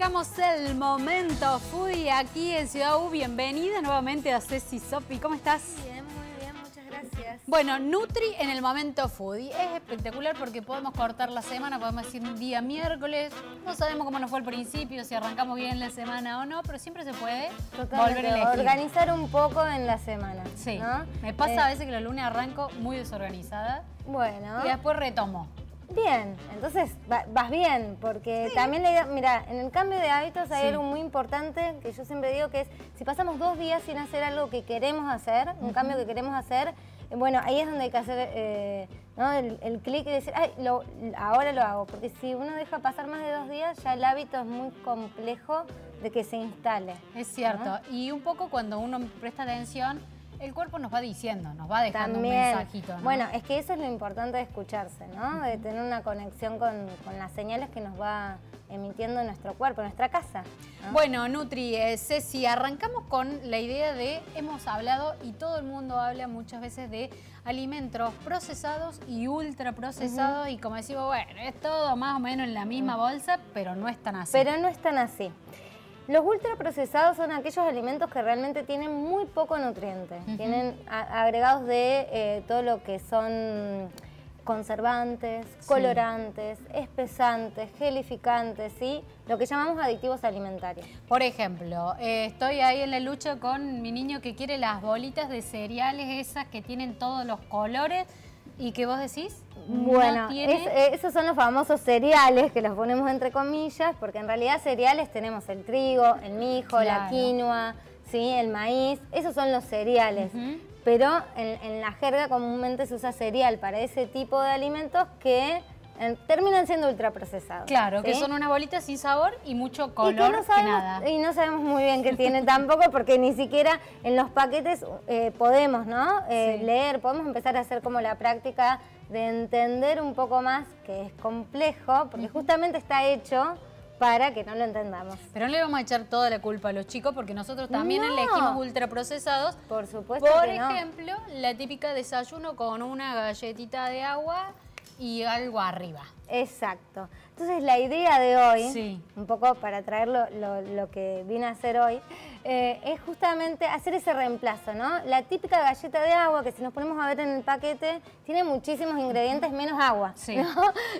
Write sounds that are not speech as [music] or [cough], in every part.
arrancamos el momento foodie aquí en Ciudad U. Bienvenida nuevamente a Ceci Sopi. ¿Cómo estás? Bien, muy bien, muchas gracias. Bueno, Nutri en el momento foodie. Es espectacular porque podemos cortar la semana, podemos decir un día miércoles. No sabemos cómo nos fue al principio, si arrancamos bien la semana o no, pero siempre se puede volver a elegir. Organizar un poco en la semana. Sí. ¿no? Me pasa a Eh, veces que los lunes arranco muy desorganizada Bueno. y después retomo. Bien, entonces va- vas bien, porque también la idea, mira, en el cambio de hábitos hay Sí. algo muy importante que yo siempre digo que es, si pasamos dos días sin hacer algo que queremos hacer, un cambio que queremos hacer, eh, bueno, ahí es donde hay que hacer eh, ¿no? el, el clic y decir, ay, lo- ahora lo hago, porque si uno deja pasar más de dos días, ya el hábito es muy complejo de que se instale. Es cierto. Y un poco cuando uno presta atención, el cuerpo nos va diciendo, nos va dejando un mensajito. ¿no? Bueno, es que eso es lo importante de escucharse, ¿no? De tener una conexión con, con las señales que nos va emitiendo nuestro cuerpo, nuestra casa. ¿no? Bueno, Nutri, eh, Ceci, arrancamos con la idea de, hemos hablado y todo el mundo habla muchas veces de alimentos procesados y ultraprocesados y como decimos, bueno, es todo más o menos en la misma bolsa, pero no es tan así. Pero no es tan así. Los ultraprocesados son aquellos alimentos que realmente tienen muy poco nutriente. Tienen agregados de eh, todo lo que son conservantes, colorantes, espesantes, gelificantes, ¿sí? Lo que llamamos aditivos alimentarios. Por ejemplo, eh, estoy ahí en la lucha con mi niño que quiere las bolitas de cereales esas que tienen todos los colores y que vos decís, Bueno, no tiene... es- eh, esos son los famosos cereales que los ponemos entre comillas, porque en realidad cereales tenemos el trigo, el mijo, la quinoa, ¿sí? el maíz, esos son los cereales. Pero en, en la jerga comúnmente se usa cereal para ese tipo de alimentos que terminan siendo ultraprocesados. Claro, que son unas bolitas sin sabor y mucho y que color no que sabemos, nada. Y no sabemos muy bien qué tiene tampoco, porque ni siquiera en los paquetes eh, podemos ¿no? Eh, Sí. leer, podemos empezar a hacer como la práctica de entender un poco más, que es complejo, porque justamente está hecho para que no lo entendamos. Pero no le vamos a echar toda la culpa a los chicos porque nosotros también No. elegimos ultraprocesados. Por supuesto Por que no. ejemplo, la típica desayuno con una galletita de agua y algo arriba. Exacto. Entonces la idea de hoy, Sí. un poco para traer lo, lo- lo que vine a hacer hoy, eh, es justamente hacer ese reemplazo, ¿no? La típica galleta de agua, que si nos ponemos a ver en el paquete, tiene muchísimos ingredientes menos agua. Sí. ¿no?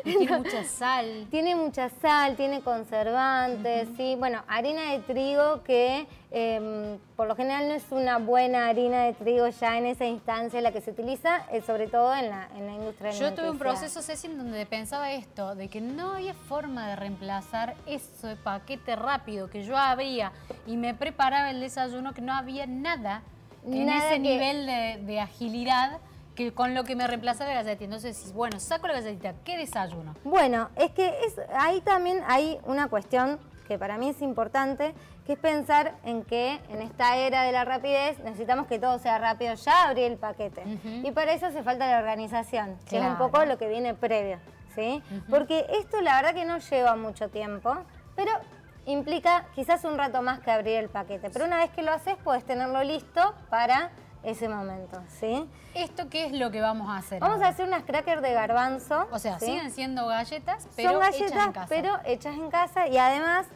Y tiene [laughs] mucha sal. Tiene mucha sal, tiene conservantes, sí. Bueno, harina de trigo que eh, por lo general no es una buena harina de trigo ya en esa instancia la que se utiliza, eh, sobre todo en la, en la industria Yo tuve un proceso, Ceci, en donde pensaba esto, de que no había forma de reemplazar ese paquete rápido que yo abría y me preparaba el desayuno, que no había nada en Nada ese que- nivel de, de agilidad que con lo que me reemplazara la galletita. Entonces, bueno, saco la galletita, ¿qué desayuno? Bueno, es que es, ahí también hay una cuestión que para mí es importante, que es pensar en que en esta era de la rapidez necesitamos que todo sea rápido, ya abrí el paquete. Y para eso hace falta la organización, que es un Claro. poco lo que viene previo, ¿sí? Porque esto la verdad que no lleva mucho tiempo, pero implica quizás un rato más que abrir el paquete. Pero una vez que lo haces, puedes tenerlo listo para ese momento, ¿sí? ¿Esto qué es lo que vamos a hacer? Vamos a hacer unas crackers de garbanzo. O sea, ¿sí? siguen siendo galletas, pero Son galletas, hechas en casa. pero hechas en casa y además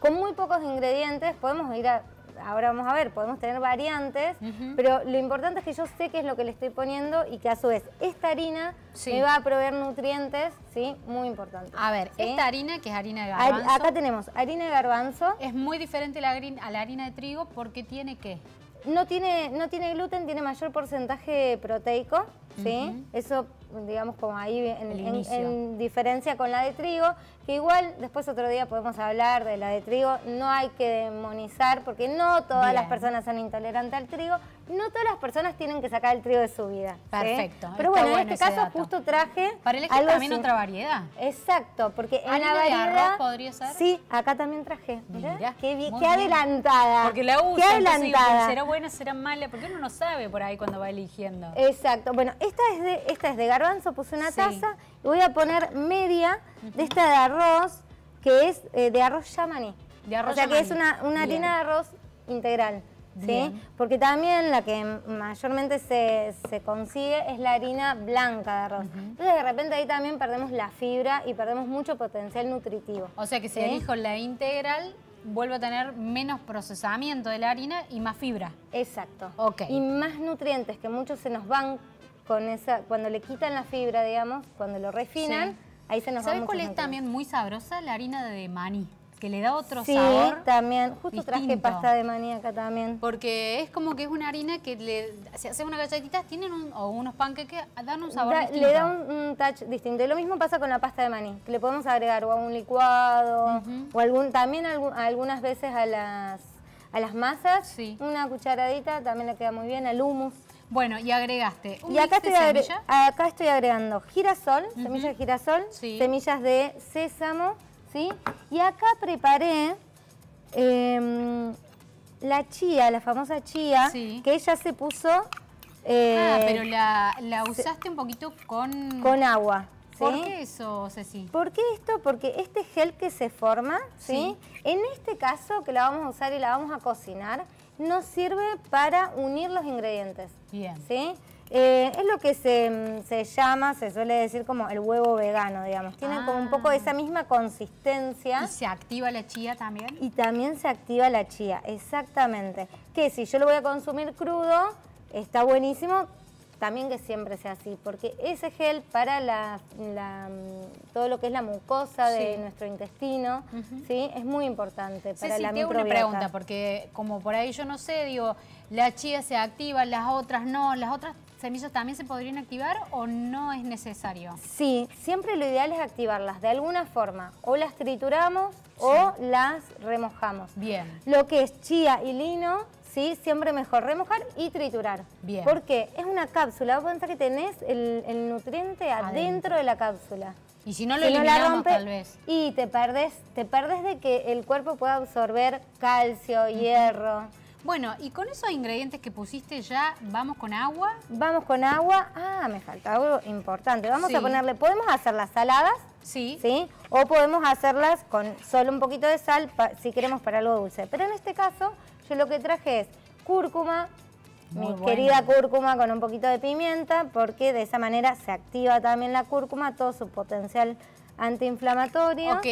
con muy pocos ingredientes podemos ir a... Ahora vamos a ver, podemos tener variantes, pero lo importante es que yo sé qué es lo que le estoy poniendo y que a su vez esta harina Sí. me va a proveer nutrientes, ¿sí? Muy importantes. A ver, ¿sí? esta harina, que es harina de garbanzo, Acá tenemos harina de garbanzo, es muy diferente a la, harin- a la harina de trigo porque tiene qué? no tiene, no tiene gluten, tiene mayor porcentaje proteico, ¿sí? Eso, digamos, como ahí en, en- diferencia con la de trigo, que igual después otro día podemos hablar de la de trigo, no hay que demonizar, porque no todas Bien. las personas son intolerantes al trigo, no todas las personas tienen que sacar el trigo de su vida. ¿sí? Perfecto, Pero bueno, en este caso dato. justo traje Para elegir algo también sin- otra variedad. Exacto, porque en ¿Harina la de arroz podría ser? Sí, acá también traje. Mirá, Mirá, qué, bien, adelantada. Porque la uso, Qué entonces adelantada. ¿será buena, será mala? Porque uno no sabe por ahí cuando va eligiendo. Exacto. Bueno, esta es de, esta es de garbanzo, puse una Sí. taza y voy a poner media de esta de arroz, que es eh, de arroz yamaní. De arroz o sea que es una, una harina de arroz integral. ¿sí? Porque también la que mayormente se, consigue es la harina blanca de arroz. Entonces de repente ahí también perdemos la fibra y perdemos mucho potencial nutritivo. O sea que si elijo la integral, vuelvo a tener menos procesamiento de la harina y más fibra. Exacto. Ok. Y más nutrientes que muchos se nos van con esa, cuando le quitan la fibra, digamos, cuando lo refinan, ahí se nos ¿Sabes cuál es también muy sabrosa? La harina de maní que le da otro sí, sabor. también. Justo traje pasta de maní acá también. Porque es como que es una harina que le, si hace unas galletitas tienen un, o unos panqueques, dan un sabor distinto. Le da un, touch distinto. Y lo mismo pasa con la pasta de maní, que le podemos agregar o a un licuado, o algún, también algunas veces a las, a las masas. Sí. Una cucharadita también le queda muy bien, al hummus. Bueno, y agregaste un y acá, estoy acá estoy agregando girasol, semillas de girasol, semillas de sésamo, ¿sí? Y acá preparé em, la chía, la famosa chía, que ella se puso... Eh, ah, pero la, usaste un poquito con... Con agua. ¿Por qué eso, Ceci? ¿Por qué esto? Porque este gel que se forma, ¿sí? En este caso, que la vamos a usar y la vamos a cocinar, nos sirve para unir los ingredientes. Bien. ¿Sí? Eh, es lo que se, llama, se suele decir como el huevo vegano, digamos. Tiene como un poco ah. esa misma consistencia. ¿Y se activa la chía también? Y también se activa la chía, exactamente. Que si yo lo voy a consumir crudo, está buenísimo, también que siempre sea así, porque ese gel para la, todo lo que es la mucosa de nuestro intestino, ¿sí? es muy importante para la tengo una pregunta, porque como por ahí yo no sé, digo, la chía se activa, las otras no, las otras semillas también se podrían activar o no es necesario? Sí, siempre lo ideal es activarlas de alguna forma. O las trituramos o las remojamos. Bien. Lo que es chía y lino, sí, siempre mejor remojar y triturar. Bien. Porque es una cápsula. Vos pensás que tenés el, nutriente adentro. de la cápsula. Y si no lo eliminamos, tal vez. Y te perdés, te perdés de que el cuerpo pueda absorber calcio, hierro. Bueno, y con esos ingredientes que pusiste ya, ¿vamos con agua? Vamos con agua. Ah, me falta algo importante. Vamos a ponerle, podemos hacerlas saladas. Sí. ¿Sí? O podemos hacerlas con solo un poquito de sal si queremos para algo dulce. Pero en este caso, yo lo que traje es cúrcuma, mi querida cúrcuma con un poquito de pimienta, porque de esa manera se activa también la cúrcuma, todo su potencial antiinflamatorio. Ok,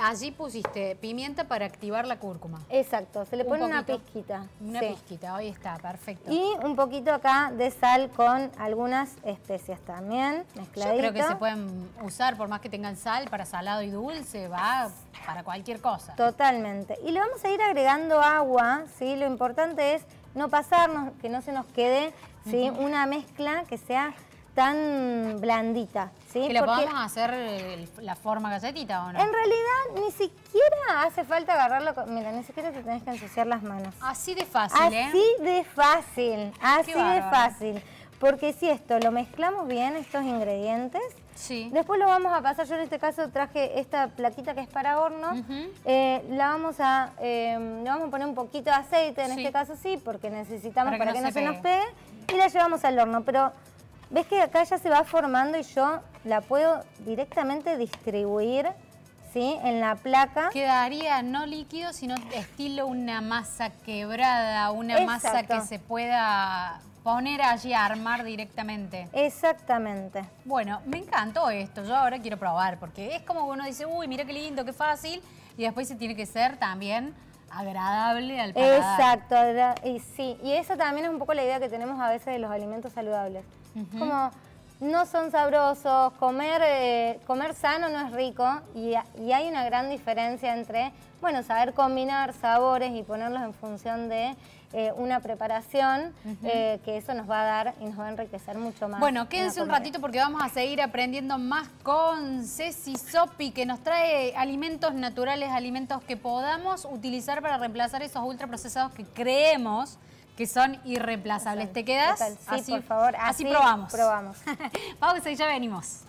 allí pusiste pimienta para activar la cúrcuma. Exacto, se le pone una pizquita. Una pizquita, ahí está, perfecto. Y un poquito acá de sal con algunas especias también, mezcladito. Yo creo que se pueden usar, por más que tengan sal, para salado y dulce, va para cualquier cosa. Totalmente. Y le vamos a ir agregando agua, ¿sí? Lo importante es no pasarnos, que no se nos quede ¿sí? una mezcla que sea tan blandita. ¿sí? ¿Que la podamos hacer la forma galletita o no? En realidad ni siquiera hace falta agarrarlo. Mira, ni siquiera te tenés que ensuciar las manos. Así de fácil, ¿eh? Así de fácil, así de fácil. Porque si esto lo mezclamos bien, estos ingredientes, sí. después lo vamos a pasar, yo en este caso traje esta plaquita que es para horno, eh, la vamos a, eh, le vamos a poner un poquito de aceite, en este caso sí, porque necesitamos para, que, no, se, nos pegue, y la llevamos al horno, pero ves que acá ya se va formando y yo la puedo directamente distribuir ¿sí? en la placa. Quedaría no líquido, sino estilo una masa quebrada, una masa que se pueda poner allí a armar directamente. Exactamente. Bueno, me encantó esto. Yo ahora quiero probar, porque es como uno dice, uy, mira qué lindo, qué fácil, y después se tiene que ser también agradable al paladar. Exacto, y sí, y esa también es un poco la idea que tenemos a veces de los alimentos saludables. Como no son sabrosos, comer, eh, comer sano no es rico y, hay una gran diferencia entre, bueno, saber combinar sabores y ponerlos en función de eh, una preparación, eh, que eso nos va a dar y nos va a enriquecer mucho más. Bueno, quédense un ratito porque vamos a seguir aprendiendo más con Ceci Sopi, que nos trae alimentos naturales, alimentos que podamos utilizar para reemplazar esos ultraprocesados que creemos que son irreemplazables. ¿Te quedas? Sí, por favor. Así, probamos. Probamos. [laughs] Pausa y ya venimos.